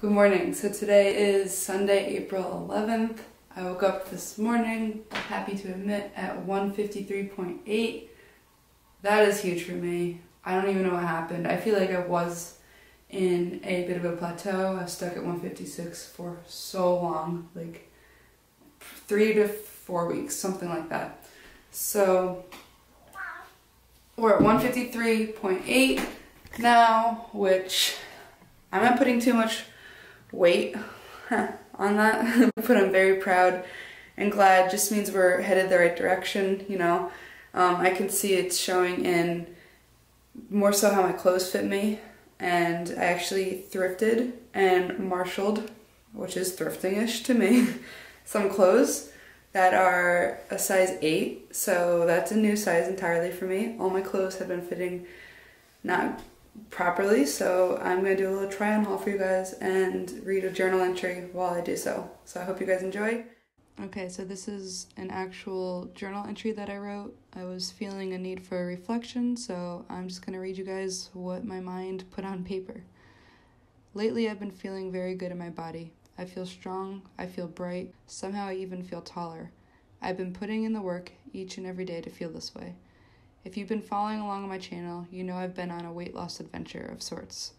Good morning. So today is Sunday, April 11th. I woke up this morning, happy to admit, at 153.8. That is huge for me. I don't even know what happened. I feel like I was in a bit of a plateau. I was stuck at 156 for so long, like three to four weeks, something like that. So we're at 153.8 now, which I'm not putting too much weight on that, but I'm very proud and glad. Just means we're headed the right direction, you know. Um, I can see it's showing in more so how my clothes fit me, and I actually thrifted and marshaled, which is thrifting-ish to me, some clothes that are a size 8, so that's a new size entirely for me. All my clothes have been fitting not properly, so I'm going to do a little try on haul for you guys and read a journal entry while I do so. So I hope you guys enjoy. Okay, so this is an actual journal entry that I wrote. I was feeling a need for reflection, so I'm just going to read you guys what my mind put on paper. Lately, I've been feeling very good in my body. I feel strong, I feel bright, somehow I even feel taller. I've been putting in the work each and every day to feel this way. If you've been following along on my channel, you know I've been on a weight loss adventure of sorts.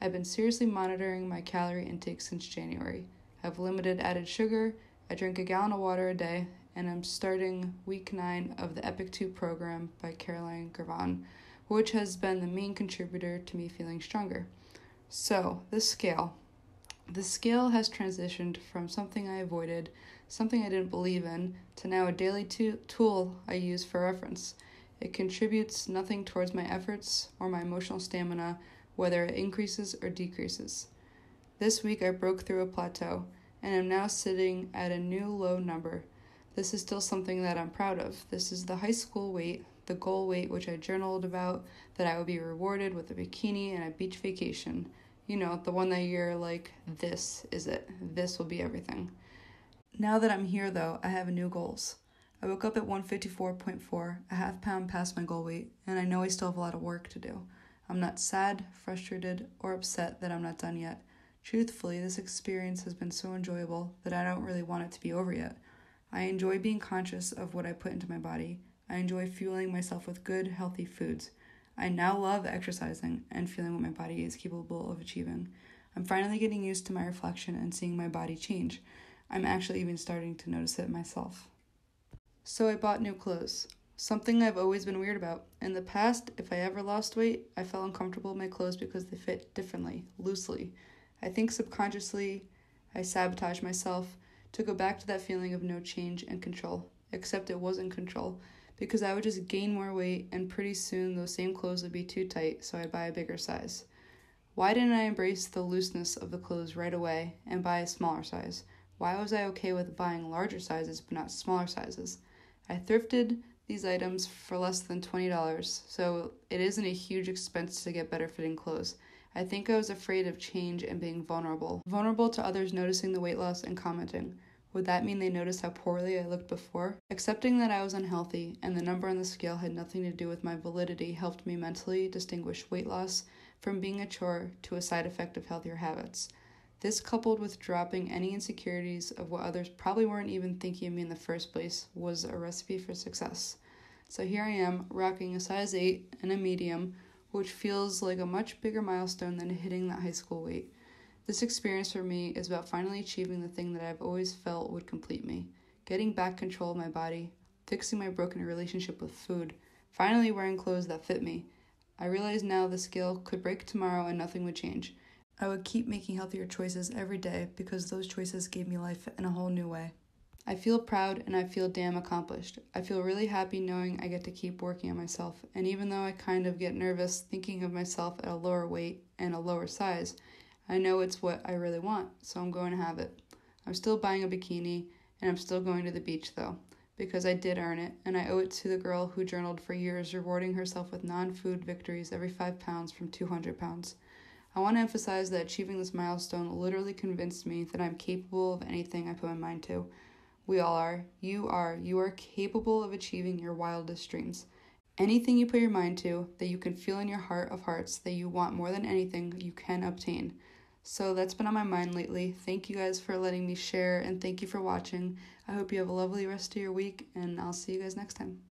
I've been seriously monitoring my calorie intake since January. I've limited added sugar, I drink a gallon of water a day, and I'm starting week 9 of the Epic 2 program by Caroline Girvan, which has been the main contributor to me feeling stronger. So, the scale. The scale has transitioned from something I avoided, something I didn't believe in, to now a daily to- tool I use for reference. It contributes nothing towards my efforts or my emotional stamina, whether it increases or decreases. This week I broke through a plateau and am now sitting at a new low number. This is still something that I'm proud of. This is the high school weight, the goal weight which I journaled about, that I would be rewarded with a bikini and a beach vacation. You know, the one that you're like, this is it. This will be everything. Now that I'm here though, I have new goals. I woke up at 154.4, a half pound past my goal weight, and I know I still have a lot of work to do. I'm not sad, frustrated, or upset that I'm not done yet. Truthfully, this experience has been so enjoyable that I don't really want it to be over yet. I enjoy being conscious of what I put into my body. I enjoy fueling myself with good, healthy foods. I now love exercising and feeling what my body is capable of achieving. I'm finally getting used to my reflection and seeing my body change. I'm actually even starting to notice it myself. So I bought new clothes. Something I've always been weird about. In the past, if I ever lost weight, I felt uncomfortable in my clothes because they fit differently, loosely. I think subconsciously I sabotaged myself to go back to that feeling of no change and control, except it wasn't control, because I would just gain more weight and pretty soon those same clothes would be too tight, so I'd buy a bigger size. Why didn't I embrace the looseness of the clothes right away and buy a smaller size? Why was I okay with buying larger sizes but not smaller sizes? I thrifted these items for less than $20, so it isn't a huge expense to get better fitting clothes. I think I was afraid of change and being vulnerable. Vulnerable to others noticing the weight loss and commenting. Would that mean they noticed how poorly I looked before? Accepting that I was unhealthy and the number on the scale had nothing to do with my validity helped me mentally distinguish weight loss from being a chore to a side effect of healthier habits. This, coupled with dropping any insecurities of what others probably weren't even thinking of me in the first place, was a recipe for success. So here I am, rocking a size 8 and a medium, which feels like a much bigger milestone than hitting that high school weight. This experience for me is about finally achieving the thing that I've always felt would complete me getting back control of my body, fixing my broken relationship with food, finally wearing clothes that fit me. I realize now the scale could break tomorrow and nothing would change. I would keep making healthier choices every day because those choices gave me life in a whole new way. I feel proud and I feel damn accomplished. I feel really happy knowing I get to keep working on myself, and even though I kind of get nervous thinking of myself at a lower weight and a lower size, I know it's what I really want, so I'm going to have it. I'm still buying a bikini, and I'm still going to the beach though, because I did earn it, and I owe it to the girl who journaled for years, rewarding herself with non food victories every five pounds from 200 pounds. I want to emphasize that achieving this milestone literally convinced me that I'm capable of anything I put my mind to. We all are. You are. You are capable of achieving your wildest dreams. Anything you put your mind to, that you can feel in your heart of hearts, that you want more than anything, you can obtain. So that's been on my mind lately. Thank you guys for letting me share and thank you for watching. I hope you have a lovely rest of your week and I'll see you guys next time.